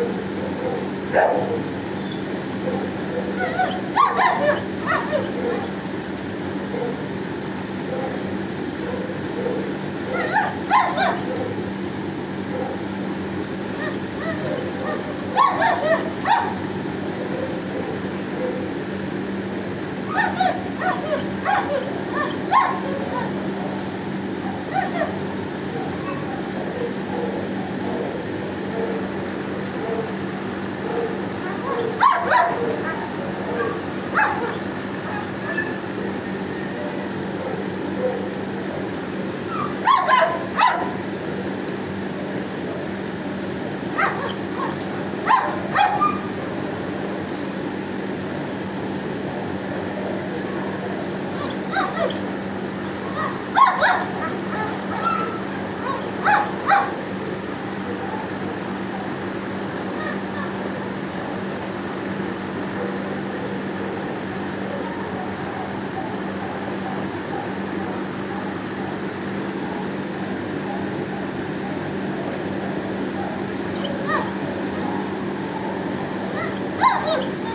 Ah! Ha ha ha!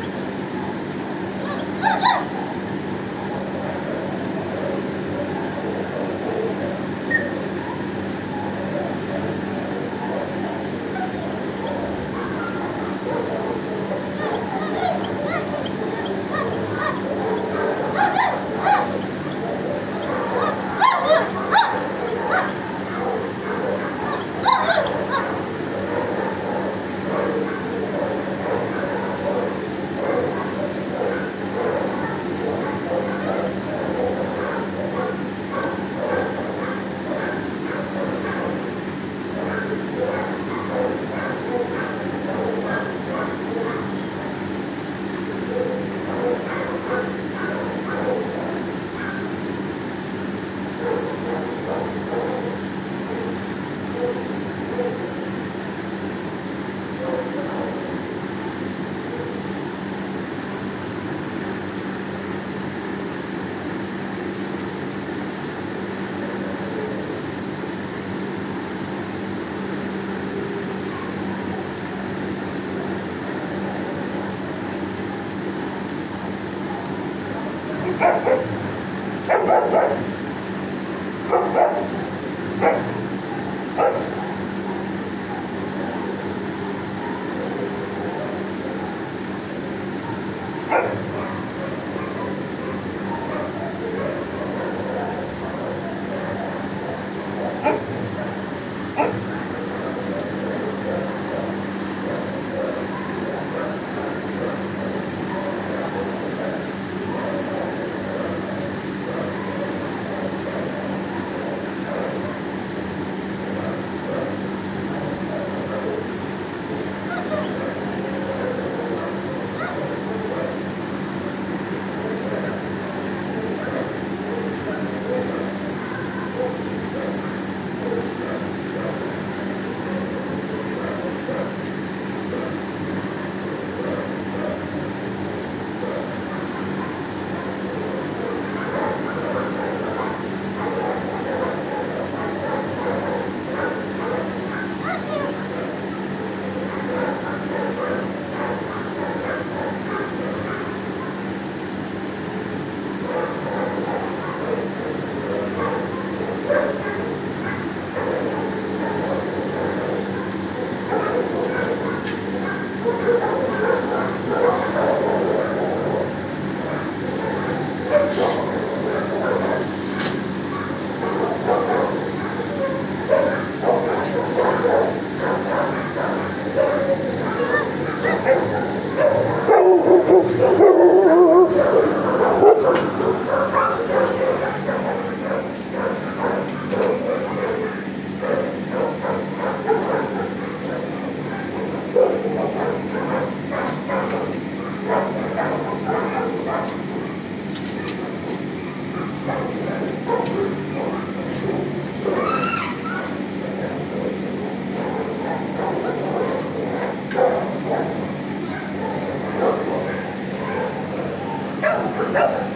Ah!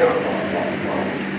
样的。